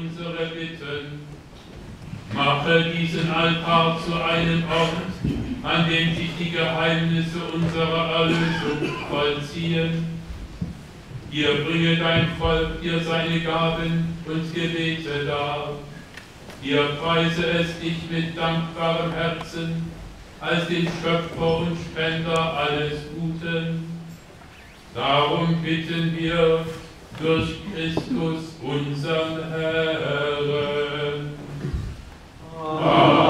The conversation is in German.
unsere Bitten. Mache diesen Altar zu einem Ort, an dem sich die Geheimnisse unserer Erlösung vollziehen. Hier bringe dein Volk dir seine Gaben und Gebete dar. Hier preise es dich mit dankbarem Herzen als den Schöpfer und Spender alles Guten. Darum bitten wir durch Christus unseren Herrn. Amen.